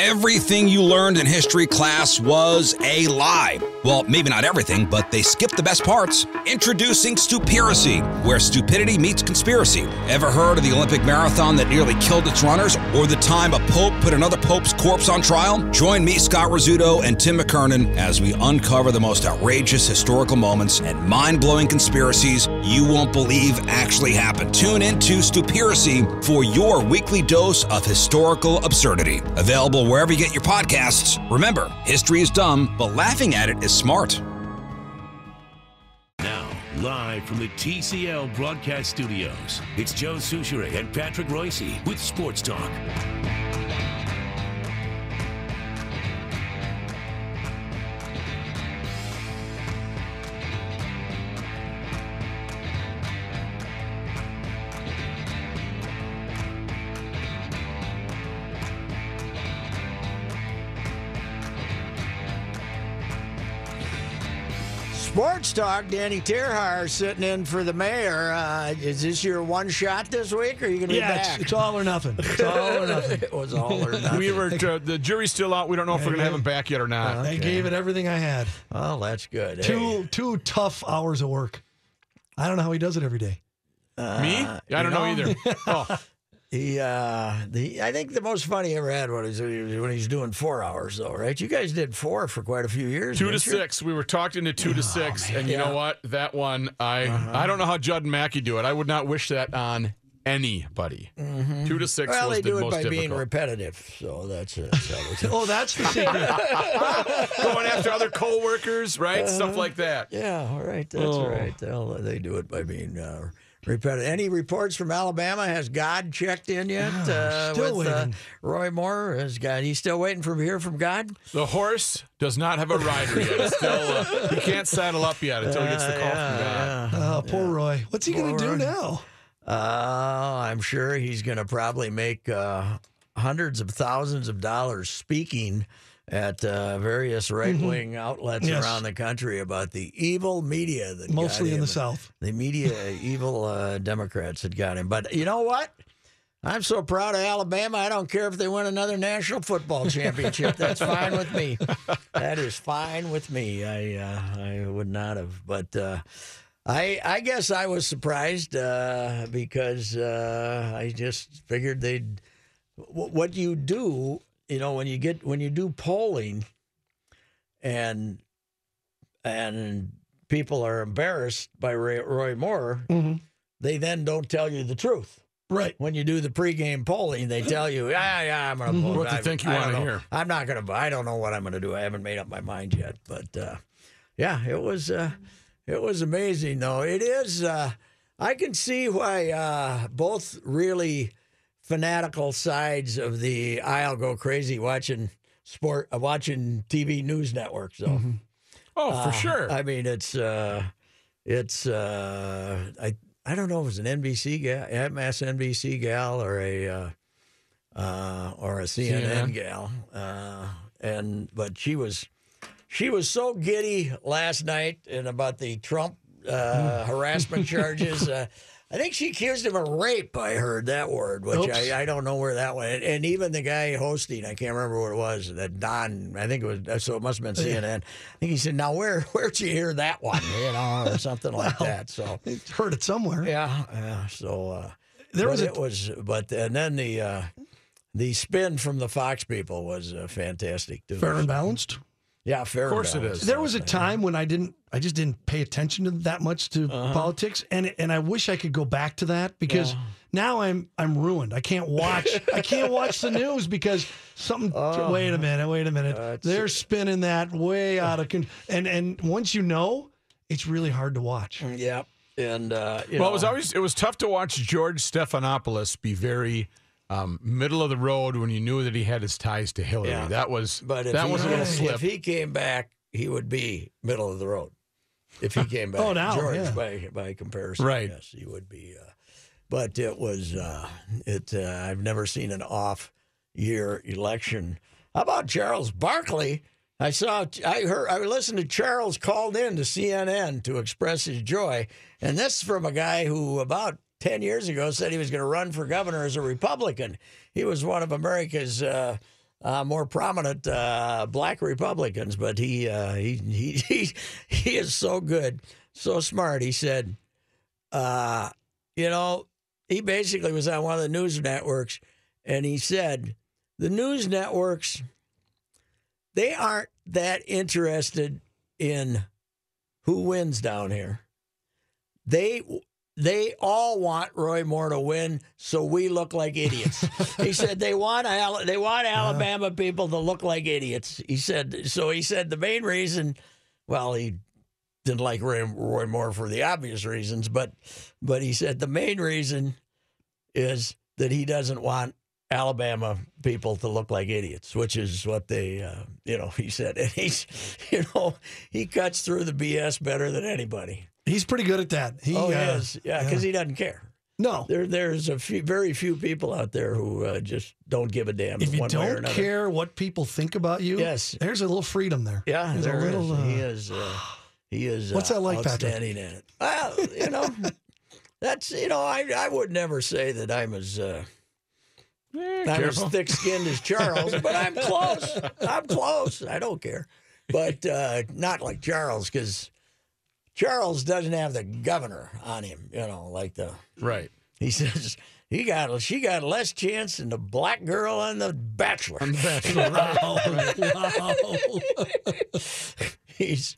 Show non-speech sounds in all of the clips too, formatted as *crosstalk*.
everything you learned in history class was a lie. Well, maybe not everything, but they skipped the best parts. Introducing Stupiracy, where stupidity meets conspiracy. Ever heard of the Olympic marathon that nearly killed its runners, or the time a pope put another pope's corpse on trial? Join me, Scott Rizzuto, and Tim McKernan as we uncover the most outrageous historical moments and mind-blowing conspiracies you won't believe actually happened. Tune in to Stupiracy for your weekly dose of historical absurdity. Available wherever you get your podcasts. Remember, history is dumb, but laughing at it is smart. Now, live from the TCL broadcast studios, it's Joe Soucheray and Patrick Royce with Sports Talk. Sports Talk, Danny Terhaar sitting in for the mayor. Uh, is this your one shot this week, or are you going to be Yeah, it's, back? it's all or nothing. It's all or *laughs* nothing. it was all or nothing. We were uh, the jury's still out. We don't know if we're gonna have him back yet or not. I gave it everything I had. well, that's good. Hey, Two two tough hours of work. I don't know how he does it every day. Me? I don't know, either. *laughs* Oh, he, uh, the, I think the most fun he ever had when he's when he's doing four hours, though, right? You guys did four for quite a few years. two to you? six. We were talked into two to six, and you Yeah. know what? That one, I I don't know how Judd and Mackey do it. I would not wish that on anybody. Two to six Well, was they do it by being repetitive, so that's it. *laughs* Oh, that's the secret. *laughs* Going after other coworkers, right? Stuff like that. yeah, all right, that's Oh. right. They'll, they do it by being uh, repetitive. Any reports from Alabama? Has God checked in yet? uh, still with uh. Roy Moore, has God? He's still waiting for hear from God. The horse does not have a rider yet. It's Still, uh, he can't saddle up yet until he gets the call from God. Oh, poor Roy. What's he going to do Roy. now? Uh, I'm sure he's going to probably make uh, hundreds of thousands of dollars speaking at uh, various right wing outlets Mm-hmm. Yes. around the country about the evil media that got Mostly in the South. The media *laughs* evil uh, Democrats had got him. But you know what? I'm so proud of Alabama. I don't care if they win another national football *laughs* championship. That's fine with me. That is fine with me. I uh, I would not have, but uh, I I guess I was surprised uh, because uh, I just figured they'd wh- what you do. You know, when you get when you do polling, and and people are embarrassed by Roy, Roy Moore, they then don't tell you the truth. Right. When you do the pregame polling, they tell you, yeah, yeah, I'm going to vote. What they think you wanna don't hear. I'm not going to. I don't know what I'm going to do. I haven't made up my mind yet. But uh, yeah, it was uh, it was amazing. Though it is, uh, I can see why uh, both really fanatical sides of the aisle go crazy watching sport, uh, watching TV news networks. Though. Oh, for sure. I mean, it's uh, it's uh, I I don't know if it was an NBC gal, NBC gal, or a uh, uh, or a CNN, CNN. gal, uh, and but she was she was so giddy last night and about the Trump uh, harassment *laughs* charges. Uh, I think she accused him of rape. I heard that word, which Oops. I, I don't know where that went. And even the guy hosting, I can't remember what it was. That Don, I think it was. So it must have been CNN. I think he said, "Now where where'd you hear that one?" You know, or *laughs* something like that. So heard it somewhere. yeah, yeah. So uh, There was it was, but and then the uh, the spin from the Fox people was uh, fantastic too. Fair and balanced. Yeah, fair. Of course it balanced. is. There was a time when I didn't, I just didn't pay attention to that much to Uh-huh. politics, and and I wish I could go back to that because now I'm I'm ruined. I can't watch, *laughs* I can't watch the news because something. wait a minute, wait a minute. Uh, They're spinning that way out of control, and and once you know, it's really hard to watch. Yep. And uh, you well, know, it was always it was tough to watch George Stephanopoulos be very um, middle of the road when you knew that he had his ties to Hillary. Yeah. That was But if that he, was a little slip. if he came back, he would be middle of the road. If he came *laughs* back, Oh, now, George, yeah. by by comparison, Right. Yes, he would be. Uh, but it was uh, it. Uh, I've never seen an off year election. How about Charles Barkley? I saw. I heard. I listened to Charles called in to CNN to express his joy, and this is from a guy who about 10 years ago said he was going to run for governor as a Republican. He was one of America's uh, uh, more prominent uh, black Republicans, but he, uh, he he *laughs* he he is so good, so smart. He said, uh, you know, he basically was on one of the news networks, and he said the news networks they aren't that interested in who wins down here. They they all want Roy Moore to win, so we look like idiots. *laughs* he said they want Al- they want Alabama people to look like idiots. He said so. He said the main reason, well, he didn't like Roy, Roy Moore for the obvious reasons, but but he said the main reason is that he doesn't want Alabama people to look like idiots, which is what they, uh, you know, he said. *laughs* And he's, you know, he cuts through the BS better than anybody. He's pretty good at that. He, oh, he uh, is. Yeah, because he doesn't care. No. There, there's a few, very few people out there who uh, just don't give a damn. If you one way or don't another. care what people think about you, Yes. there's a little freedom there. yeah, there's there a little. is. Uh, he is. Uh, he is. What's uh, that like, Patrick? outstanding in it. Well, you know, *laughs* that's you know, I I would never say that I'm as. Uh, I'm careful. as thick-skinned as Charles, but I'm *laughs* close. I'm close. I don't care, but uh, not like Charles because Charles doesn't have the governor on him. You know, like the Right. he says he got she got less chance than the black girl on the Bachelor. *laughs* He's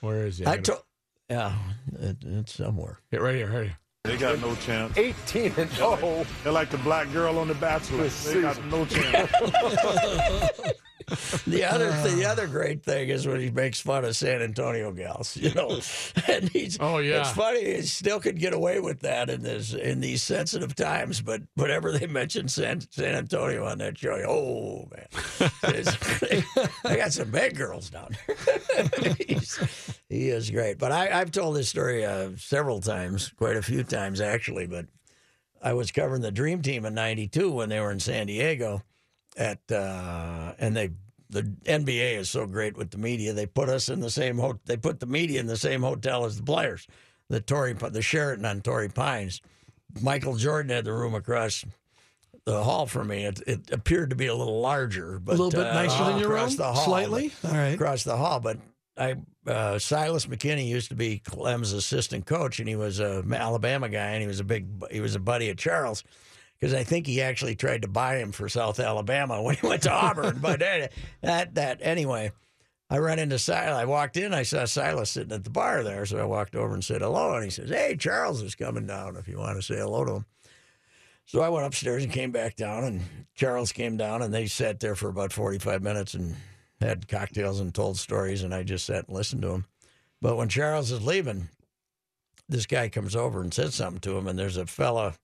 Where is he? I gotta- told yeah, it, it's somewhere. Yeah, right here, right here. They got no chance. 18 and 0. They're like the black girl on The Bachelor. They got no chance. *laughs* *laughs* The other the other great thing is when he makes fun of San Antonio gals, you know, *laughs* and he's Oh, yeah. it's funny he still could get away with that in this in these sensitive times, but whenever they mention San, San Antonio on that show, oh man, I got some bad girls down there. *laughs* He is great, but I, I've told this story uh, several times, quite a few times actually, but. I was covering the Dream Team in '92 when they were in San Diego, at uh, and they the NBA is so great with the media. They put us in the same ho- they put the media in the same hotel as the players, the Torrey the Sheraton on Torrey Pines. Michael Jordan had the room across the hall from me. It, it appeared to be a little larger, but a little bit uh, nicer than your across room, the hall, slightly. All right. across the hall. But I uh, Silas McKinney used to be Clem's assistant coach, and he was a Alabama guy, and he was a big he was a buddy of Charles. Because I think he actually tried to buy him for South Alabama when he went to Auburn. *laughs* but uh, that that anyway, I ran into Silas. I walked in, I saw Silas sitting at the bar there, so I walked over and said hello. And he says, "Hey, Charles is coming down. If you want to say hello to him." So I went upstairs and came back down, and Charles came down, and they sat there for about 45 minutes and had cocktails and told stories, and I just sat and listened to him. But when Charles is leaving, this guy comes over and says something to him, and there's a fella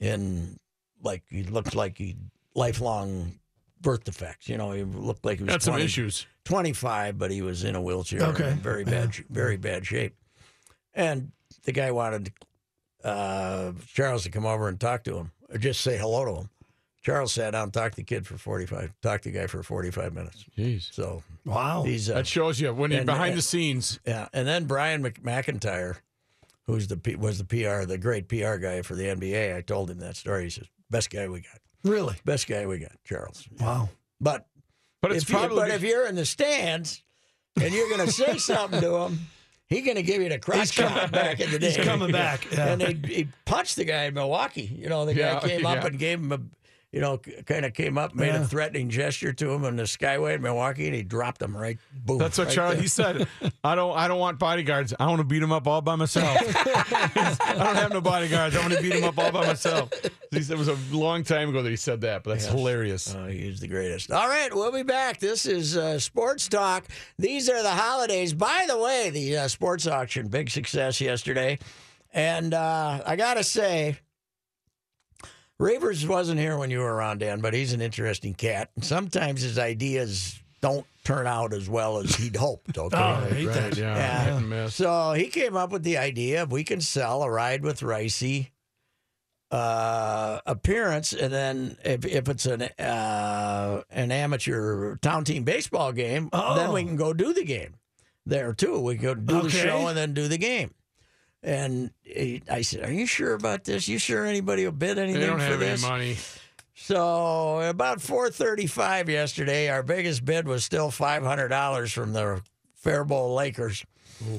in, like, he looked like he lifelong birth defects. You know, he looked like he was Got some issues. 25, but he was in a wheelchair. Okay. in very bad, very bad shape. And the guy wanted uh, Charles to come over and talk to him, or just say hello to him. Charles sat down, talked to the kid for 45, talked to the guy for 45 minutes. Jeez. So Wow. he's uh, That shows you when you're behind and- the scenes. yeah. And then Brian Mc- McIntyre, who's the P- was the PR, the great PR guy for the NBA. I told him that story. He says, "Best guy we got, Really? best guy we got, Charles." Wow. But But it's if you, probably but if you're in the stands and you're going to say *laughs* something to him, he's going to give you the crotch shot back in the *laughs* day. He's coming back. Yeah. And he, he punched the guy in Milwaukee. You know, the guy Yeah, came up yeah. and gave him a, you know, kind of came up, made Yeah. a threatening gesture to him in the Skyway in Milwaukee, and he dropped him right. Boom. That's what right Charlie there. he said. I don't I don't want bodyguards. I want to beat him up all by myself. *laughs* I don't have no bodyguards. I want to beat him up all by myself. He said it was a long time ago that he said that, but that's Yes. hilarious. Oh, he's the greatest. All right, we'll be back. This is uh, Sports Talk. These are the holidays. By the way, the uh, sports auction, big success yesterday. And uh, I got to say, Reuvers wasn't here when you were around, Dan, but he's an interesting cat. And sometimes his ideas don't turn out as well as he'd hoped. *laughs* Okay. Oh, I hate Right, that. yeah, Yeah. hit and miss. So he came up with the idea of we can sell a ride with Ricey uh, appearance, and then if, if it's an uh, an amateur town team baseball game, then we Oh. can go do the game there too. We can go do the show and then do the game. And he, I said, "Are you sure about this? You sure anybody will bid anything They don't for have any this?" money. So about 4:35 yesterday, our biggest bid was still $500 from the Faribault Lakers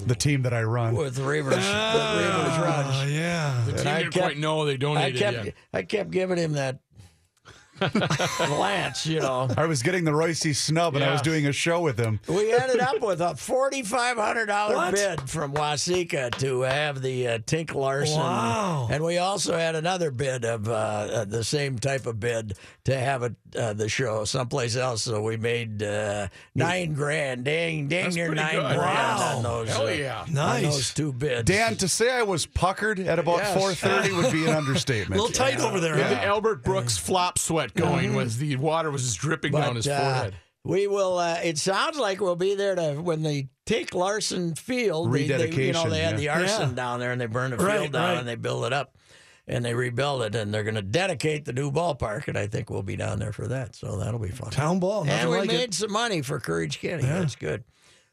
The team that I run. with Reuvers. with ah, Reuvers Oh, runs. yeah. The team I kept- quite know they I donated kept yet. I kept giving him that *laughs* glance, you know. I was getting the Royce snub, and I was doing a show with him. We ended up with a forty-five hundred dollar *laughs* bid from Waseca to have the uh, Tink Larson, Wow. and we also had another bid of uh, uh, the same type of bid to have it uh, the show someplace else. So we made uh, nine grand, dang, dang That's near pretty nine good. grand Wow. on those. Hell uh, yeah. on Nice. those two bids. Dan, to say I was puckered at about Yes. 4:30 would be an *laughs* understatement. A understatement. little tight over there. With huh? the Albert Brooks flop sweat going was the water was just dripping down his uh, forehead. we will. Uh, it sounds like we'll be there to when they take Larson Field. They, they, you know, Rededication, they had the arson Yeah. down there, and they burned the field Right, down, right. and they build it up, and they rebuild it, and they're going to dedicate the new ballpark, and I think we'll be down there for that. So that'll be fun. Town ball. and we like made it. some money for Courage Kenny. Yeah. That's good.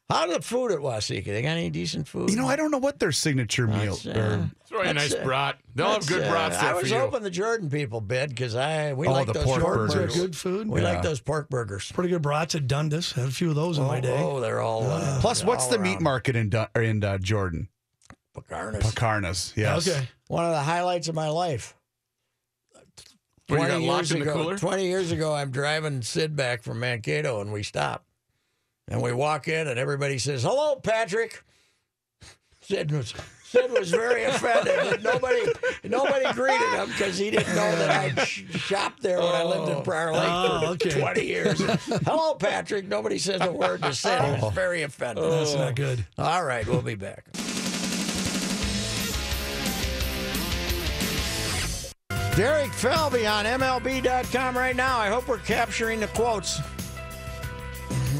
How the food at Waseca? They got any decent food? You know, I don't know what their signature meal. That's, uh, Throw you a nice that's, uh, brat. They'll have good uh, brats there I for was you. hoping the Jordan people bid because I we Oh, like the those pork pork burgers. burgers. Good food. We Yeah. like those pork burgers. Pretty good brats at Dundas. Had a few of those in my day. Oh, they're all. Uh, Plus, what's all the meat around. market in Du- or in uh, Jordan? Pekarna's. Pekarna's. Yes. Okay. One of the highlights of my life. 20 got years locked in the ago, 20 years ago, I'm driving Sid back from Mankato and we stop. And we walk in and everybody says, Hello, Patrick. Sid was, Sid was very offended. *laughs* Nobody nobody greeted him because he didn't know that I'd *laughs* sh- shopped there when I lived in oh. Prior Lake Oh, for okay. 20 years. Hello, Patrick. Nobody says a word to Sid. He was oh. very offended. Oh. That's not good. All right, we'll be back. Derek Falvey on MLB.com right now. I hope we're capturing the quotes.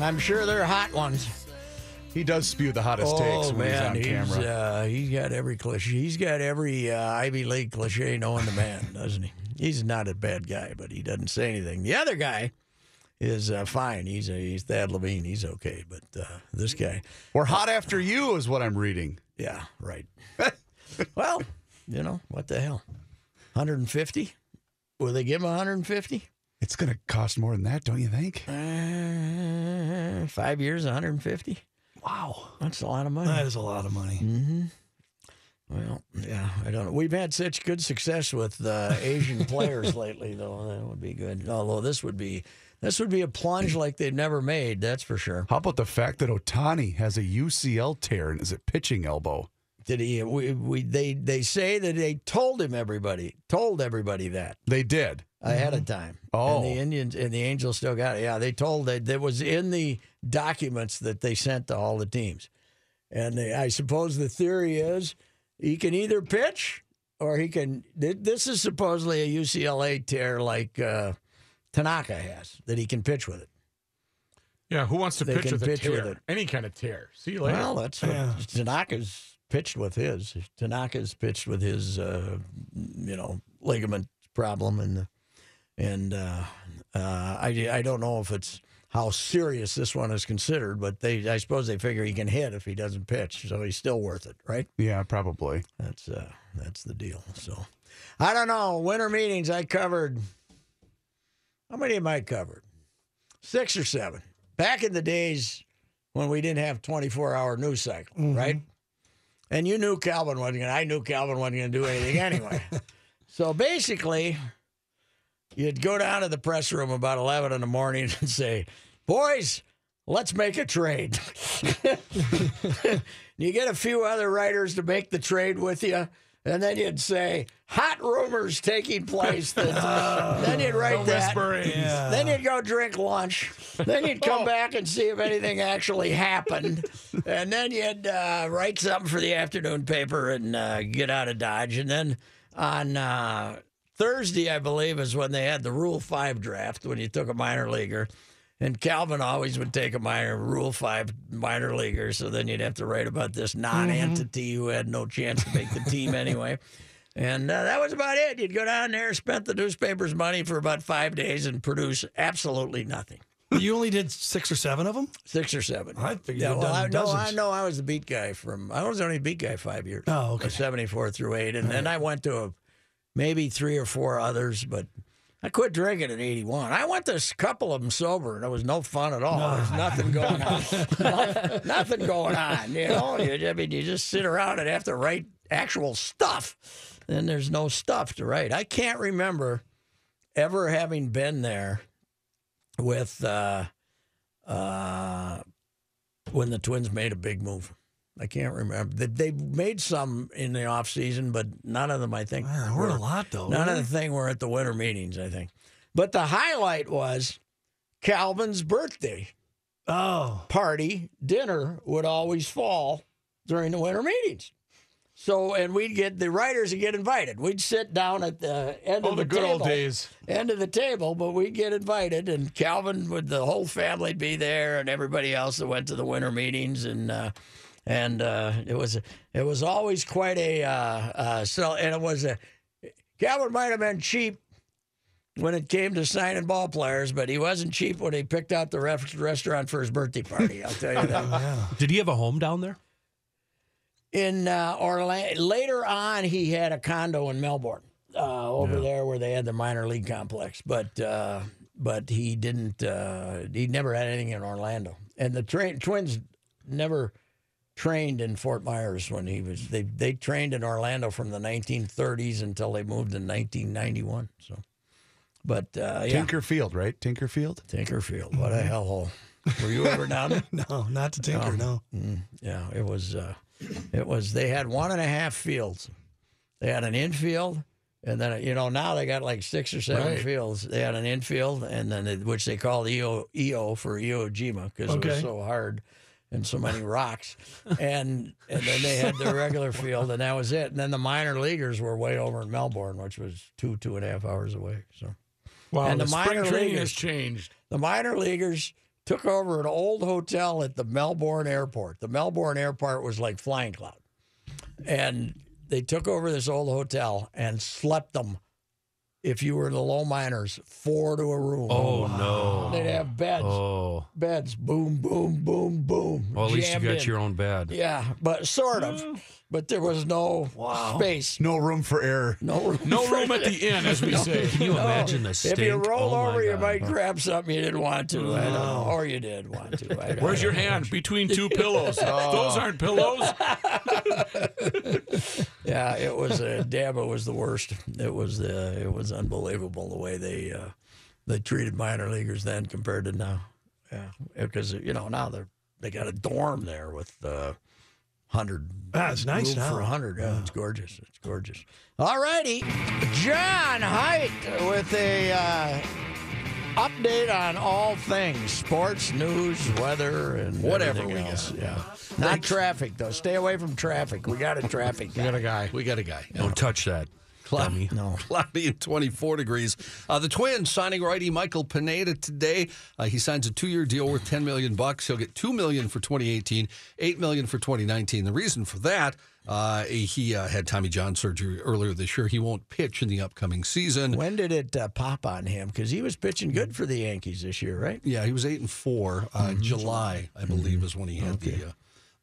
I'm sure they're hot ones. He does spew the hottest takes oh when man, he's on camera. uh, he's got every cliche. He's got every uh, Ivy League cliche known to man, *laughs* doesn't he? He's not a bad guy, but he doesn't say anything. The other guy is uh, fine. He's a, he's Thad Levine. He's okay, but uh, this guy, We're hot after you, is what I'm reading. yeah, right. *laughs* well, you know what the hell? 150? Will they give him 150? It's going to cost more than that, don't you think? Uh, five years, 150. Wow. That's a lot of money. That is a lot of money. Well, yeah, I don't know. We've had such good success with uh, Asian *laughs* players lately, though. That would be good. Although this would be this would be a plunge like they've never made. That's for sure. How about the fact that Ohtani has a UCL tear and is a pitching elbow? Did he? We, we they they say that they told him everybody told everybody that They did. Ahead of time. Oh. and the Indians and the Angels still got it. Yeah, they told that it was in the documents that they sent to all the teams. And they, I suppose the theory is he can either pitch or he can. This is supposedly a UCLA tear like uh, Tanaka has that he can pitch with it. Yeah, who wants to They pitch with pitch a with it. Any kind of tear. See you later. Well, that's what Yeah. Tanaka's pitched with his. Tanaka's pitched with his, uh, you know, ligament problem, and and uh, uh, I I don't know if it's how serious this one is considered, but they I suppose they figure he can hit if he doesn't pitch, so he's still worth it, right? Yeah, probably. That's uh, that's the deal. So I don't know. Winter meetings I covered. How many am I covered? Six or seven. Back in the days when we didn't have twenty four hour news cycle, right? And you knew Calvin wasn't going. to I knew Calvin wasn't going to do anything anyway. *laughs* so basically, you'd go down to the press room about eleven in the morning and say, "Boys." Let's make a trade. *laughs* you get a few other writers to make the trade with you, and then you'd say hot rumors taking place. *laughs* That, then you'd write that. whisperings. Then you'd go drink lunch. Then you'd come back and see if anything actually happened, and then you'd uh, write something for the afternoon paper and uh, get out of Dodge. And then on uh, Thursday, I believe, is when they had the Rule Five draft when you took a minor leaguer. And Calvin always would take a minor Rule Five minor leaguer, so then you'd have to write about this non-entity who had no chance to make the team *laughs* anyway. And uh, that was about it. You'd go down there, spent the newspaper's money for about five days, and produce absolutely nothing. You only did six or seven of them? Six or seven. I figured yeah, you'd well, done I, no, I know I was the beat guy from. I was only beat guy five years. Oh, okay. Seventy four through eight, and then I went to a, maybe three or four others, but I quit drinking at 81. I went to a couple of them sober, and it was no fun at all. There's nothing going on. nothing, *laughs* nothing going on. You know, you, I mean, you just sit around and have to write actual stuff. Then there's no stuff to write. I can't remember ever having been there with uh, uh, when the Twins made a big move. I can't remember. They, they made some in the off season, but none of them, I think, Man, there were a lot though. None of the thing were at the winter meetings, I think. But the highlight was Calvin's birthday? Oh, party dinner would always fall during the winter meetings. So, and we'd get the writers would get invited. We'd sit down at the end Oh, of the the, good old table, days. end of the table, but we'd get invited, and Calvin would the whole family'd be there, and everybody else that went to the winter meetings, and uh, and uh, it was it was always quite a uh, uh, so, and it was a Calvin might have been cheap when it came to signing ball players, but he wasn't cheap when he picked out the ref- restaurant for his birthday party. I'll tell you that. *laughs* yeah. Did he have a home down there? in uh, Orlando. Later on, he had a condo in Melbourne, uh, over there where they had the minor league complex. But uh, but he didn't. Uh, he never had anything in Orlando. And the tra- Twins never trained in Fort Myers when he was. They they trained in Orlando from the 1930s until they moved in 1991. So, but uh, yeah, Tinker Field, right? Tinker Field. Tinkerfield. What a hellhole. Were you ever down there? *laughs* no, not to tinker. No. Yeah, it was. Uh, it was. They had one and a half fields. They had an infield, and then you know now they got like six or seven Right. fields. They had an infield, and then it, which they called EO EO for Iwo Jima because it was so hard and so many rocks. and and then they had their regular field, and that was it. And then the minor leaguers were way over in Melbourne, which was two two and a half hours away. So Wow, And the, the spring minor training leaguers- has changed. the minor leaguers took over an old hotel at the Melbourne airport. The Melbourne airport was like Flying Cloud. And they took over this old hotel and slept them, if you were the low minors, four to a room. Oh, oh no. They'd have beds, Oh. beds, boom, boom, boom, boom. Well, at least you got in. your own bed. Yeah, but sort of. Mm. But there was no space. No room for error. No room. No room at the inn, as we say. Can you imagine the If you roll oh, my over, you might grab something you didn't want to. I don't know. Or you did want to. I don't Where's your know. hand? Between two *laughs* pillows. Oh. Those aren't pillows. *laughs* Yeah, it was uh, damn. It was the worst. It was uh, it was unbelievable the way they uh, they treated minor leaguers then compared to now. Yeah, because you know now they're they got a dorm there with uh, hundred. Ah, it's nice room now. for hundred. Yeah, it's gorgeous. It's gorgeous. All righty, John Heidt with a. Uh, Update on all things sports, news, weather, and Whatever we else. got. Yeah, not traffic though. Stay away from traffic. We got a traffic. guy. Got a guy. We got a guy. Don't touch that. Dummy. *laughs* No. Cloudy and 24 degrees. Uh, the Twins signing righty Michael Pineda today. Uh, he signs a two-year deal worth 10 million bucks. He'll get two million for 2018, eight million for 2019. The reason for that, uh, he uh, had Tommy John surgery earlier this year. He won't pitch in the upcoming season. When did it uh, pop on him? Because he was pitching good for the Yankees this year, right? Yeah, he was eight and four. Uh, Mm-hmm. July, I believe, is when he had the uh,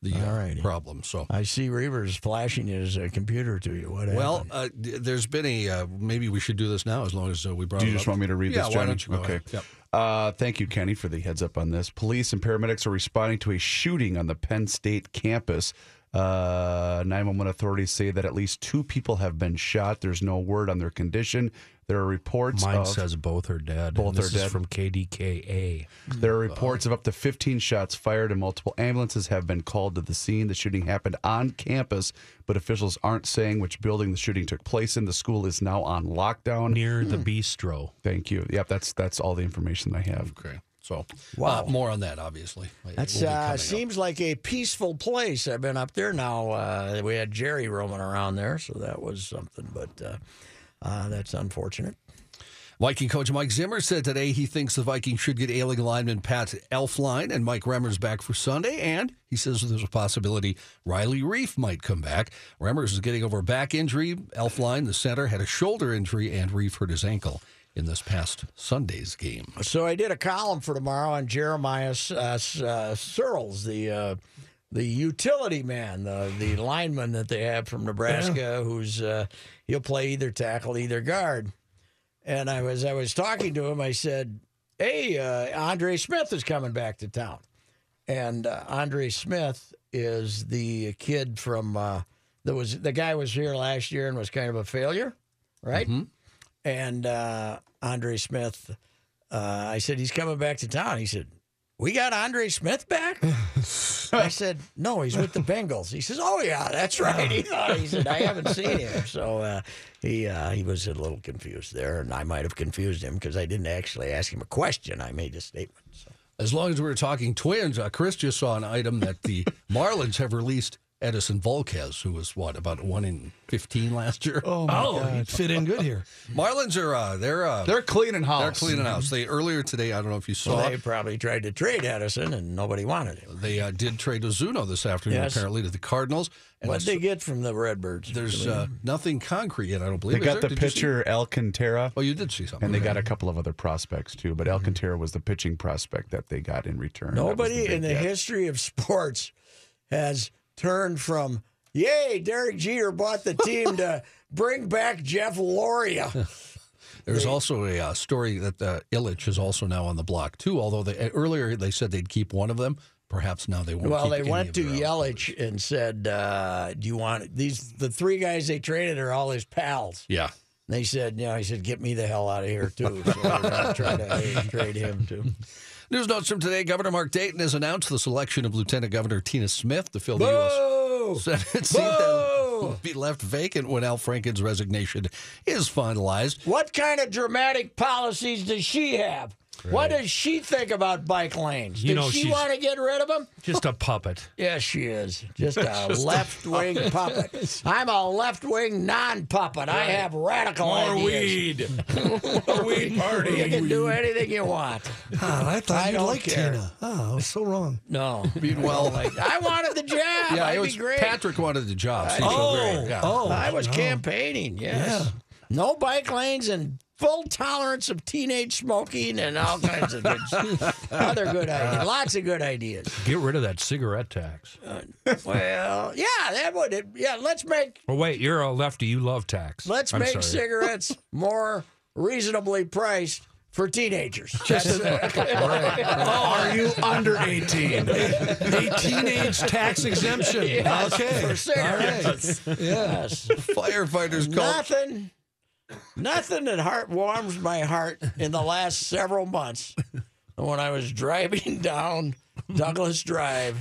the uh, All problem. So. I see Reuvers flashing his uh, computer to you. What Well, happened? uh, there's been a uh, maybe we should do this now as long as uh, we brought. Do you it just up. want me to read yeah, this, why Johnny? don't you go okay. ahead? Yep. Uh, thank you, Kenny, for the heads up on this. Police and paramedics are responding to a shooting on the Penn State campus. Uh, 911 authorities say that at least two people have been shot. There's no word on their condition. There are reports Mine of says both are dead. Both and this are is dead. from KDKA. There are reports of up to 15 shots fired, and multiple ambulances have been called to the scene. The shooting happened on campus, but officials aren't saying which building the shooting took place in. The school is now on lockdown. Near the bistro. Thank you. Yep, that's that's all the information I have. Okay. So, Wow. uh, more on that, obviously. That uh, coming up. seems like a peaceful place. I've been up there now. Uh, we had Jerry roaming around there, so that was something. But uh, uh, that's unfortunate. Viking coach Mike Zimmer said today he thinks the Vikings should get ailing lineman Pat Elflein and Mike Remmers back for Sunday, and he says there's a possibility Riley Reiff might come back. Remmers is getting over a back injury. Elflein, the center, had a shoulder injury, and Reiff hurt his ankle in this past Sunday's game. So I did a column for tomorrow on Jeremiah uh, uh, Sirles, the uh, the utility man, the the lineman that they have from Nebraska, who's uh, he'll play either tackle, either guard. and I was I was talking to him. I said, "Hey, uh, Andre Smith is coming back to town," and uh, Andre Smith is the kid from uh, that was the guy was here last year and was kind of a failure, right? And uh, Andre Smith, uh, I said he's coming back to town. He said. We got Andre Smith back? *laughs* I *laughs* said, no, he's with the Bengals. He says, oh, yeah, that's right. *laughs* He, thought, he said, I *laughs* haven't seen him. So uh, he uh, he was a little confused there, and I might have confused him because I didn't actually ask him a question. I made a statement. So. As long as we were talking twins, uh, Chris just saw an item that the Marlins have released Edison Volquez, who was what about one in fifteen last year. Oh my God, he'd fit in good here. *laughs* Marlins are uh, they're uh, They're cleaning house. they're cleaning house. They earlier today, I don't know if you saw, Well, they probably tried to trade Edison, and nobody wanted him. they uh, did trade Ozuna this afternoon Yes. apparently to the Cardinals. And What'd they get from the Redbirds? there's uh, nothing concrete yet. I don't believe. They got the Did you see- pitcher Alcantara, Oh, you did see something. and they got a couple of other prospects too. But Alcantara was the pitching prospect that they got in return. Nobody big in the get. history of sports has turned from "Yay, Derek Jeter bought the team" to *laughs* bring back Jeff Loria. *laughs* There's also a uh, story that uh, Yelich is also now on the block too. Although they, earlier they said they'd keep one of them, perhaps now they won't. Well, keep they went to outfielders. Yelich and said, uh, "Do you want these?" The three guys they traded are all his pals. Yeah, They said, "You know," he said, "Get me the hell out of here too." So they're gonna try to uh, *laughs* trade him too. News notes from today: Governor Mark Dayton has announced the selection of Lieutenant Governor Tina Smith to fill the U.S. Senate seat that will be left vacant when Al Franken's resignation is finalized. What kind of dramatic policies does she have? What does she think about bike lanes? You Does know, she want to get rid of them? Just a puppet. *laughs* Yes, she is. Just *laughs* a left wing puppet. I'm a left wing non puppet. I have radical More ideas. weed. *laughs* More weed party. You can do anything you want. Ah, I thought I you'd like care. Tina. Oh, I was so wrong. No. Meanwhile, I wanted the job. yeah, I'd it was be great. Patrick wanted the job. so he felt very- yeah. oh, I was oh. campaigning, yes. No bike lanes and full tolerance of teenage smoking and all kinds of good *laughs* other good uh, ideas. Lots of good ideas. Get rid of that cigarette tax. Uh, well, yeah, that would yeah, let's make Well, wait, you're a lefty. You love tax. let's I'm make sorry. cigarettes *laughs* more reasonably priced for teenagers. *laughs* That's Are you under 18? A teenage tax exemption. okay. for cigarettes. Yes. Firefighters called. Nothing nothing that heart warms my heart in the last several months when I was driving *laughs* down Douglas Drive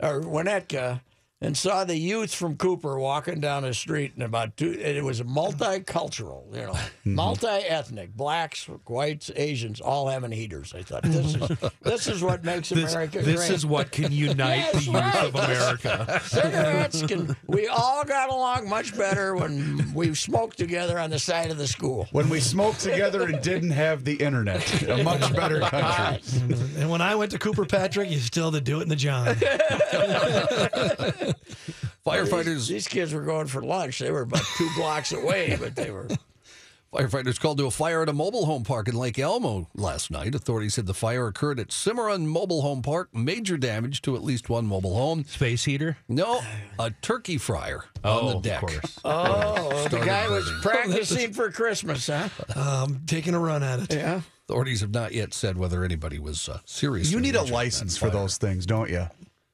or Winnetka and saw the youth from Cooper walking down the street and about two it was multicultural, you know, *laughs* mm-hmm. multi-ethnic, blacks, whites, Asians, all having heaters. I thought this is *laughs* this is what makes This, America this great. is what can *laughs* unite the youth right. of America. Cigarettes can. We all got along much better when we smoked together on the side of the school. when we smoked together and didn't have the internet, a much better country. And when I went to Cooper Patrick, you still had to do it in the John. *laughs* Firefighters These kids were going for lunch. They were about two blocks away, but they were. *laughs* Firefighters called to a fire at a mobile home park in Lake Elmo last night. Authorities said the fire occurred at Cimarron Mobile Home Park. Major damage to at least one mobile home. Space heater. No, a turkey fryer Oh, on the deck. course. *laughs* Oh, the Started guy was practicing for Christmas, huh? Um, taking a run at it. Yeah. Authorities have not yet said whether anybody was uh, seriously. You need a injured in that license for those things, don't you?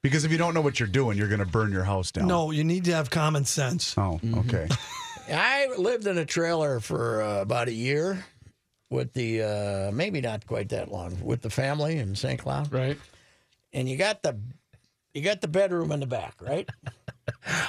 Because if you don't know what you're doing, you're going to burn your house down. No, you need to have common sense. Oh, okay. *laughs* I lived in a trailer for uh, about a year with the uh, maybe not quite that long with the family in St. Cloud. Right. And you got the you got the bedroom in the back, right? *laughs*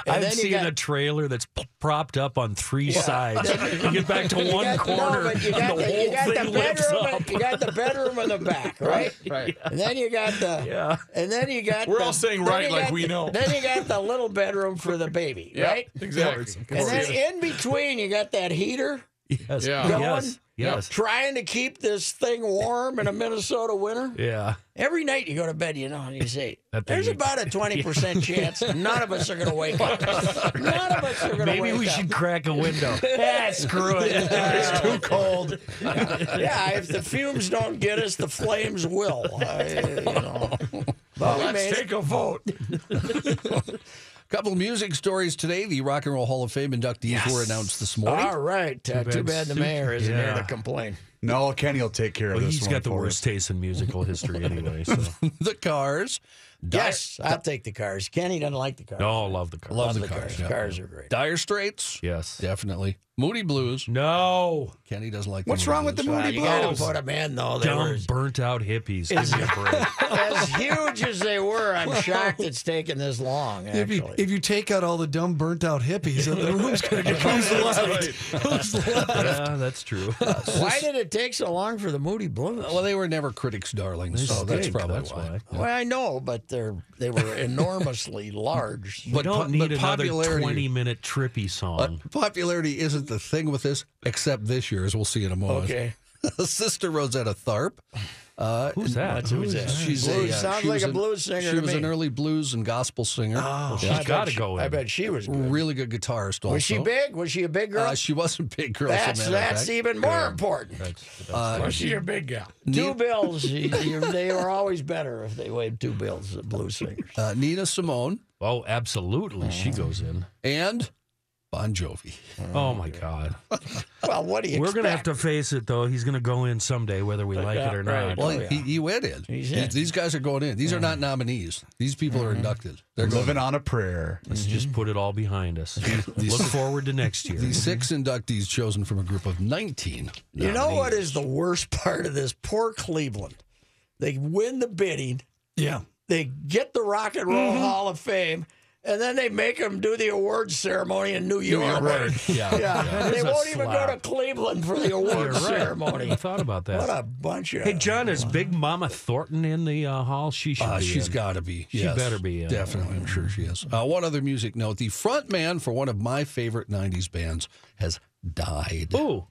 And I've then seen got- a trailer that's p- propped up on three sides. *laughs* You get back to one got- corner, but you and got the the, you whole got the thing lifts bedroom. up. You got the bedroom in the back, *laughs* right? Right. And then you got the Yeah. and then you got We're the- all saying right you like got we the- know. Then you got the little bedroom for the baby, Yeah, right? Exactly. And then in between you got that heater Yes. Yeah. going, Yes. Yes. trying to keep this thing warm in a Minnesota winter. Yeah. Every night you go to bed, you know, and you *laughs* say, "There's about a *laughs* twenty percent chance none of us are going to wake up. *laughs* None of us are going to wake up. Maybe we should crack a window. Yeah, screw it. it's too cold. yeah, if the fumes don't get us, the flames will. I, you know. But we made it. a vote. Couple of music stories today. The Rock and Roll Hall of Fame inductees were announced this morning. All right. Uh, too bad bad the mayor isn't here to complain. No, Kenny will take care of Well, this he's one got the for worst us. taste in musical history anyway. So *laughs* the Cars. Di- Yes, I'll take the cars. Kenny doesn't like the cars. no, love the car. Love the the Cars. cars. yeah. Cars are great. Dire Straits. Yes. Definitely. Moody Blues. No. Kenny doesn't like the What's Moody wrong with the Blues. Well, Moody you got to Blues? put them in, though. They Dumb, were burnt out hippies. Give me a break. as huge as they were. I'm shocked it's taken this long. If you, Actually, if you take out all the dumb, burnt out hippies, the room's going to get *laughs* who's left? Who's left? yeah, uh, that's true. *laughs* why did it take so long for the Moody Blues? Well, they were never critics' darlings, so that's Stink, probably that's why. why. Well, I know, but they're they were *laughs* enormously large. We But don't po- need but another popularity- 20 minute trippy song. But popularity isn't the thing with this, except this year, as we'll see in a moment. Okay, *laughs* Sister Rosetta Tharpe. Uh, Who's that? who's that? She's Blues- a, uh, sounds she like a blues singer She to was an early blues and gospel singer. Oh, she's I bet gotta she- go I bet she was good. Really good guitarist. Also, Was she big? Was she a big girl? Uh, she wasn't big girl. that's that's even more important. Uh, Was she a big gal? Two bills. *laughs* you- you- they were always better if they weighed two bills. The blues singers. uh, Nina Simone Oh, absolutely. She goes in. and Bon Jovi. Oh, my God. *laughs* Well, what do you? We're going to have to face it, though. He's going to go in someday, whether we like it or Yeah, right. not. Well, Oh, yeah. he, he went in. He's These- in. These guys are going in. These are not nominees. These people are mm-hmm. inducted. They're going Living on a prayer. Let's mm-hmm. just put it all behind us. *laughs* Look forward to next year. These six inductees chosen from a group of 19. You know what is the worst part of this? Poor Cleveland. They win the bidding. Yeah. They get the Rock and Roll mm-hmm. Hall of Fame, and then they make them do the awards ceremony in New York. *laughs* Yeah. Yeah, they is a won't even go to. Cleveland for the *laughs* You're awards right. I ceremony. never thought about that. What a bunch of Hey, John, is Big Mama Thornton in the uh, hall? She should Uh, be she's in. got to be. She yes. better be in. Definitely, I'm sure she is. Uh, one other music note: the front man for one of my favorite '90s bands has died. Ooh.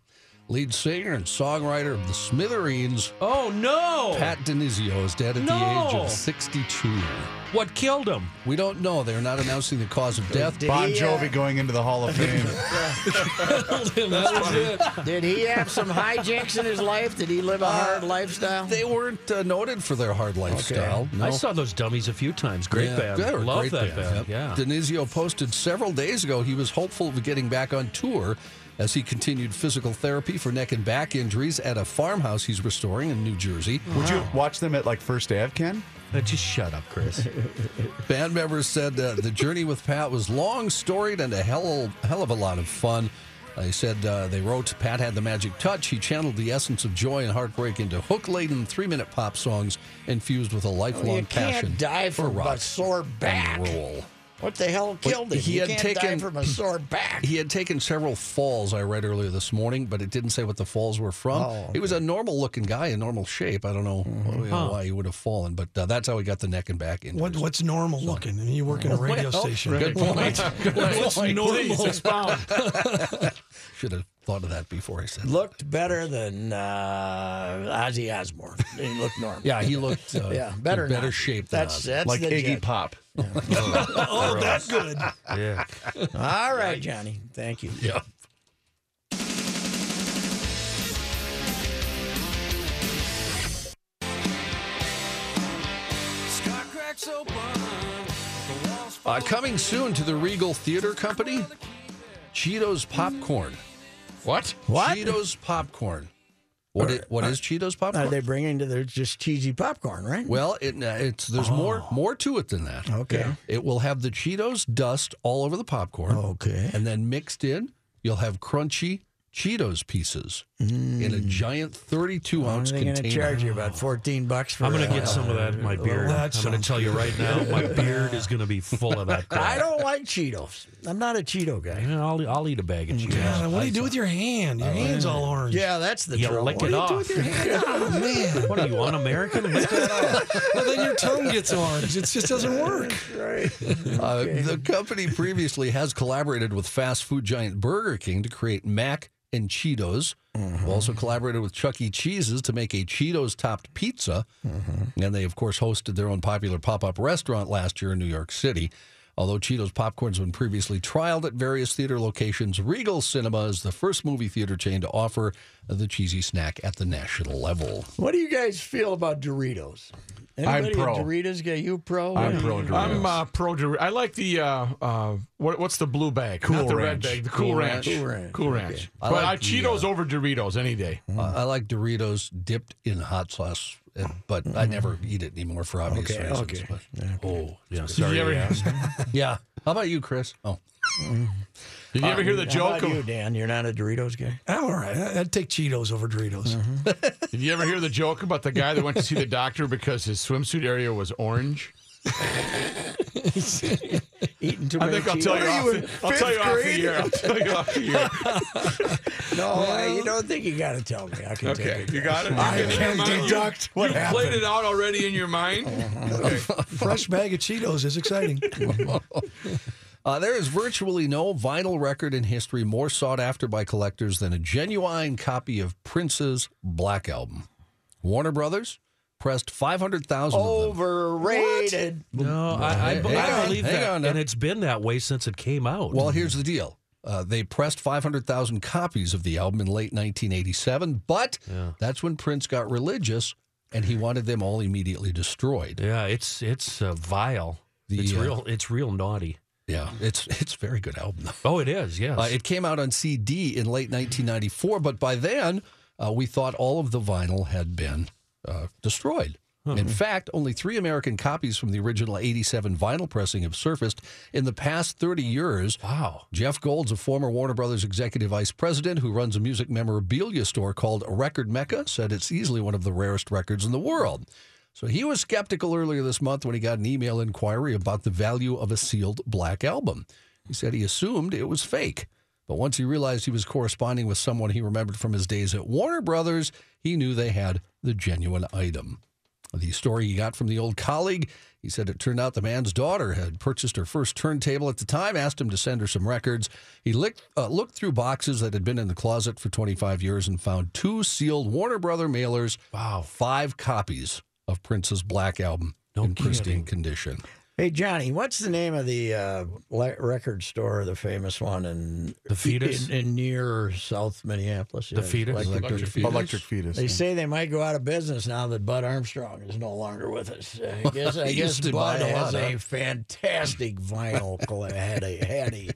Lead singer and songwriter of the Smithereens, Oh, no. Pat DiNizio, is dead at the age of 62. What killed him? We don't know. They're not announcing the cause of death. Did Bon he, uh, Jovi going into the Hall of Fame. *laughs* Did he have some hijinks in his life? Did he live a hard lifestyle? They weren't uh, noted for their hard lifestyle. No. I saw those dummies a few times. Great Yeah, band. they were a Love great that band. Yep. Yeah. DiNizio posted several days ago he was hopeful of getting back on tour as he continued physical therapy for neck and back injuries at a farmhouse he's restoring in New Jersey. Would you watch them at like First Ave, Ken? Uh, just shut up, Chris. *laughs* Band members said uh, the journey with Pat was long, storied, and a hell, hell of a lot of fun. They said uh, they wrote Pat had the magic touch. He channeled the essence of joy and heartbreak into hook-laden three-minute pop songs infused with a lifelong you passion can't die for from a sore back. and roll. What the hell killed him? he you had can't taken- die from a sore back. He had taken several falls, I read earlier this morning, but it didn't say what the falls were from. Oh, He was a normal looking guy in normal shape. I don't know, Mm-hmm. you know why he would have fallen, but uh, that's how he got the neck and back injuries. What, what's normal looking? I mean, you work in a *laughs* radio station. Good point. *laughs* Good What's point. normal? *laughs* Should have thought of that before I said that. Looked better than uh, Ozzy Osbourne. He looked normal. Yeah, he looked uh, yeah, better better shape than That's Ozzy. that's like Iggy jet. Pop. *laughs* *laughs* Oh, that's good. yeah. All right, Johnny. Thank you. Yeah. Uh, coming soon to the Regal Theater Company, Cheetos popcorn. What? What? Cheetos popcorn. What is, what is Cheetos popcorn? Are they bringing to their just cheesy popcorn, right? Well, it, uh, it's there's more more to it than that. Okay. It will have the Cheetos dust all over the popcorn. Okay. And then mixed in, you'll have crunchy Cheetos pieces in a giant 32 ounce They're going to container. charge you about 14 bucks for I'm going to get some of that in my beard. that I'm going to tell you right now, my beard is going to be full of that *laughs* crap. I don't like Cheetos. I'm not a Cheeto guy. Yeah, I'll, I'll eat a bag of Cheetos. God, what do you do with your hand? Your hand's all orange. Yeah, that's the You trouble. lick What it do you do off. with your hand? *laughs* Oh, man. What are you, un-American? Lick that off. Well, then your tongue gets orange. It just doesn't *laughs* work. Right. Uh, the company previously has collaborated with fast food giant Burger King to create mac and Cheetos. Mm-hmm. Also collaborated with Chuck E. Cheese's to make a Cheetos topped pizza. Mm-hmm. And they, of course, hosted their own popular pop up restaurant last year in New York City. Although Cheetos popcorn's been previously trialed at various theater locations, Regal Cinema is the first movie theater chain to offer the cheesy snack at the national level. What do you guys feel about Doritos? Anybody pro. Doritos guy? You pro? I'm pro Doritos. I'm uh, pro. Dor- I like the uh, uh, what, what's the blue bag? Cool Not the Ranch. red bag. The Cool, Cool Ranch. Ranch. Cool Ranch, Cool okay. Ranch. I But like uh, the, Cheetos uh, over Doritos any day. Uh, I like Doritos dipped in hot sauce, uh, but I never eat it anymore for obvious Okay, reasons. okay. but- oh, yeah. Sorry. you *laughs* yeah. How about you, Chris? Oh, did you ever hear the How joke? about you, Dan? You're not a Doritos guy. I'm all right. I- I'd take Cheetos over Doritos. Mm-hmm. *laughs* did you ever hear the joke about the guy that went to see the doctor because his swimsuit area was orange? *laughs* Eating too I think I'll tell you. Off the, I'll tell you off the air. I'll tell you off the air. *laughs* No, I, you don't think you got to tell me. I can take it. you got it. I can deduct You, what you happened. played it out already in your mind. Uh-huh. Okay. Fresh bag of Cheetos is exciting. Uh, there is virtually no vinyl record in history more sought after by collectors than a genuine copy of Prince's Black Album. Warner Brothers pressed 500,000 of them. Overrated. No, I, I, Hey, hang I on, believe hang that, on now. and it's been that way since it came out. Well, here's the deal. Uh, they pressed 500,000 copies of the album in late 1987, but that's when Prince got religious and he wanted them all immediately destroyed. yeah, it's it's uh, vile. The, it's uh, real. It's real naughty. Yeah, it's it's a very good album. Oh, it is. Yes. Uh, it came out on CD in late 1994, but by then uh, we thought all of the vinyl had been uh, destroyed. In fact, only three American copies from the original 87 vinyl pressing have surfaced in the past 30 years. wow. Jeff Gold's a former Warner Brothers executive vice president who runs a music memorabilia store called Record Mecca, said it's easily one of the rarest records in the world. So he was skeptical earlier this month when he got an email inquiry about the value of a sealed black album. He said he assumed it was fake. But once he realized he was corresponding with someone he remembered from his days at Warner Brothers, he knew they had the genuine item. The story he got from the old colleague, he said it turned out the man's daughter had purchased her first turntable at the time, asked him to send her some records. He licked, uh, looked through boxes that had been in the closet for 25 years and found two sealed Warner Brother mailers. Wow. Five copies of Prince's Black Album No in pristine condition. Hey, Johnny, what's the name of the uh, record store, the famous one in The Fetus? in, in near South Minneapolis? The Yeah, Fetus? Electric Electric Fetus. Electric fetus. They say they might go out of business now that Bud Armstrong is no longer with us. I *laughs* guess I He guess used to buy Bud a has lot, a huh? fantastic vinyl coll- had a had a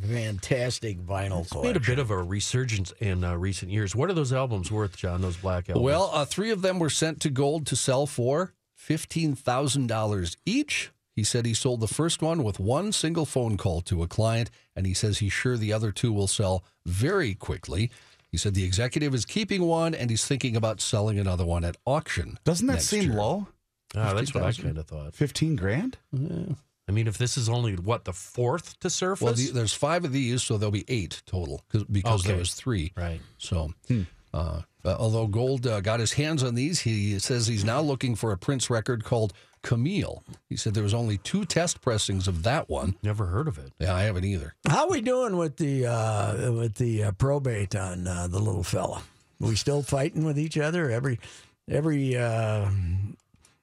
fantastic vinyl It's made a bit of a resurgence in uh, recent years. What are those albums worth, John? Those black albums? Well, uh, three of them were sent to Gold to sell for $15,000 each. He said he sold the first one with one single phone call to a client, and he says he's sure the other two will sell very quickly. He said the executive is keeping one and he's thinking about selling another one at auction. Doesn't that seem year. low? Ah, that's what I kind of thought. 15 grand? I mean, if this is only what the fourth to surface, Well, the, there's five of these, so there'll be eight total because there Okay. was three. right? So, uh, uh, although Gold uh, got his hands on these, he says he's now looking for a Prince record called Camille. He said there was only two test pressings of that one. Never heard of it. Yeah, I haven't either. How are we doing with the uh, with the uh, probate on uh, the little fella? Are we still fighting with each other? Every every uh,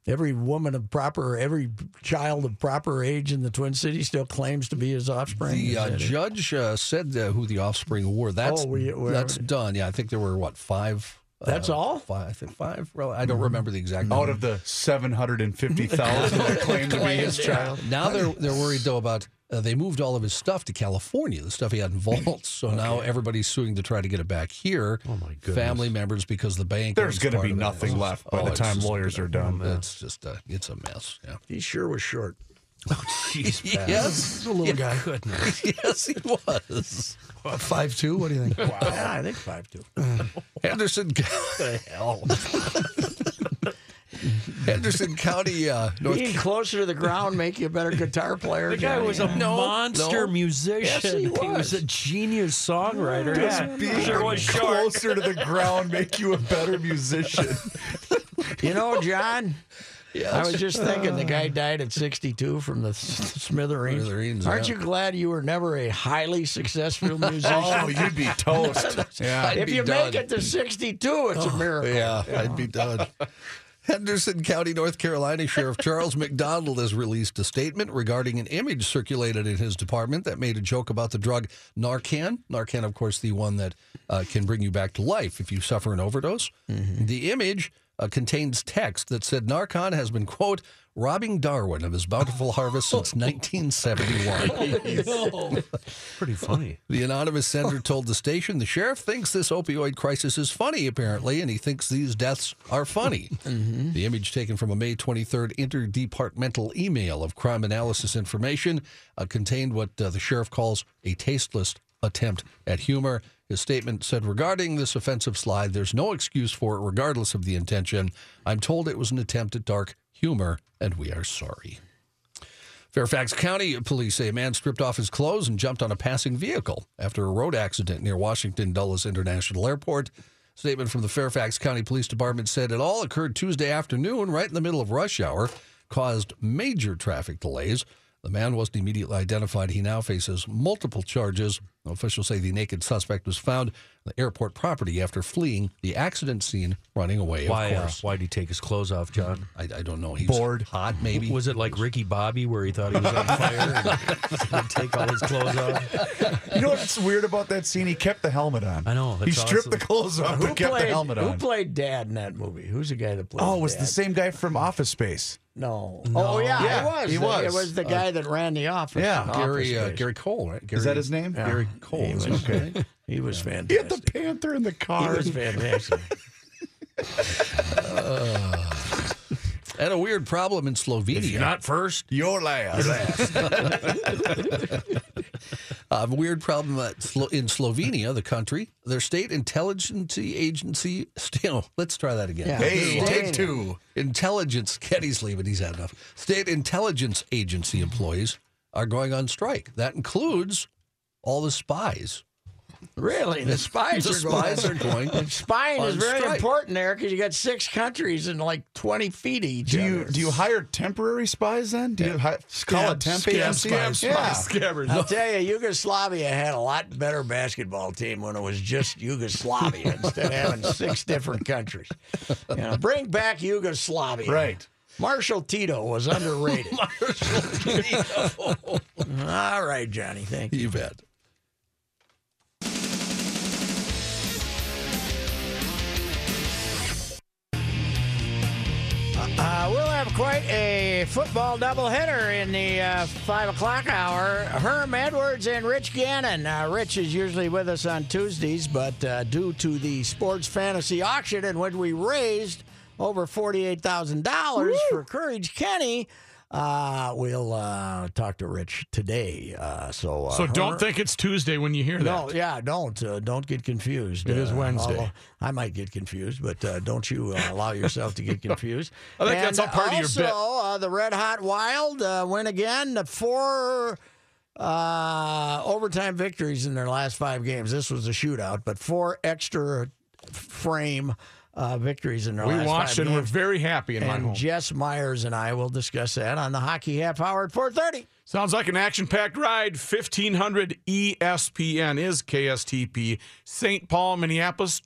every woman of proper every child of proper age in the Twin Cities still claims to be his offspring. The uh, judge uh, said uh, who the offspring were. That's Oh, we- we're- that's done. Yeah, I think there were what five. That's uh, all? Five, I think five. Well, I don't remember the exact number. Out of the 750,000 that *laughs* claim to be his child. Now they're they're worried though about uh, they moved all of his stuff to California, the stuff he had in *laughs* vaults. So now everybody's suing to try to get it back here. Oh, my goodness. Family members because the bank. There's going to be of it. nothing left by Oh, the time lawyers are done. It's just a it's a mess. Yeah. he sure was short. *laughs* Oh jeez. *laughs* Yes, He's a little guy. Goodness. yes, he was. Five two. What do you think? Yeah, I think five two. Henderson. the hell. *laughs* Henderson County, uh, North. Being closer to the ground make you a better guitar player. The guy Johnny. was a monster no. musician. Yes, he was. a genius songwriter. Yeah. Sure was short. Closer to the ground make you a better musician. *laughs* You know, John. I was just thinking the guy died at 62 from the s- smithereens. Smithereens, Aren't yeah. you glad you were never a highly successful musician? *laughs* oh, you'd be toast. Yeah. I'd if be you done. make it to 62, it's a miracle. Yeah, I'd be done. Henderson County, North Carolina Sheriff Charles McDonald has released a statement regarding an image circulated in his department that made a joke about the drug Narcan. Narcan, of course, the one that uh, can bring you back to life if you suffer an overdose. The image uh, contains text that said Narcan has been, quote, robbing Darwin of his bountiful harvest since *laughs* 1971. Pretty funny. The anonymous sender told the station the sheriff thinks this opioid crisis is funny, apparently, and he thinks these deaths are funny. *laughs* The image taken from a May 23rd interdepartmental email of crime analysis information uh, contained what uh, the sheriff calls a tasteless attempt at humor. His statement said regarding this offensive slide, there's no excuse for it, regardless of the intention. I'm told it was an attempt at dark humor, and we are sorry. Fairfax County police say a man stripped off his clothes and jumped on a passing vehicle after a road accident near Washington Dulles International Airport. Statement from the Fairfax County Police Department said it all occurred Tuesday afternoon, right in the middle of rush hour, caused major traffic delays. The man wasn't immediately identified. He now faces multiple charges. Officials say the naked suspect was found on the airport property after fleeing the accident scene, running away. Why? Of Uh, course, why did he take his clothes off, John? I, I don't know. He was Bored. hot, maybe. Was it like Ricky Bobby, where he thought he was on fire and *laughs* take all his clothes off? You know what's weird about that scene? He kept the helmet on. I know, He stripped awesome. the clothes off, Who but kept played, the helmet on. who played Dad in that movie? Who's the guy that played? Oh, it was Dad? the same guy from Office Space. No. Oh yeah, Yeah, it was. he was. It was the guy that ran the office. Yeah, Gary Office uh, Gary Cole, right? Gary, Is that his name? Yeah. Gary Cole. He was, his name. he was He had the panther in the He car. was fantastic. Uh, and a weird problem in Slovenia. Not first. Your last. Last. *laughs* a weird problem at Slo- in Slovenia, the country. Their state intelligence agency. Still, oh, let's try that again. Yeah. Hey, Slovenia. take two. Intelligence. *laughs* Kenny's leaving. He's had enough. State intelligence agency employees are going on strike. That includes all the spies. Really, the *laughs* spies The are going. spies are going. *laughs* And *laughs* spying is very strike. important there because you got six countries and like twenty feet each Do you other. do you hire temporary spies then? Do you hi- call a temp scab agency? spies. Yeah. Scabbers. I'll tell you, Yugoslavia had a lot better basketball team when it was just Yugoslavia instead of having six different countries. You know, bring back Yugoslavia. Right. Marshal Tito was underrated. Marshal Tito. All right, Johnny. Thank you. You bet. Uh, we'll have quite a football doubleheader in the uh, 5 o'clock hour. Herm Edwards and Rich Gannon. Uh, Rich is usually with us on Tuesdays, but uh, due to the sports fantasy auction and when we raised over $48,000 for Courage Kenny, uh, we'll uh, talk to Rich today. Uh, so, uh, So don't think it's Tuesday when you hear that. no, yeah, don't uh, don't get confused. It is Uh, Wednesday. I might get confused, but uh, don't you uh, allow yourself to get *laughs* confused. I think that's all part of your also, bit. The Red Hot Wild uh, win again. The four uh, overtime victories in their last five games. This was a shootout, but four extra frame uh, victories in their we last watched and we're very happy in my and home. Jess Myers and I will discuss that on the Hockey Half Hour at four thirty. Sounds like an action-packed ride. 1500 ESPN is KSTP. St. Paul, Minneapolis.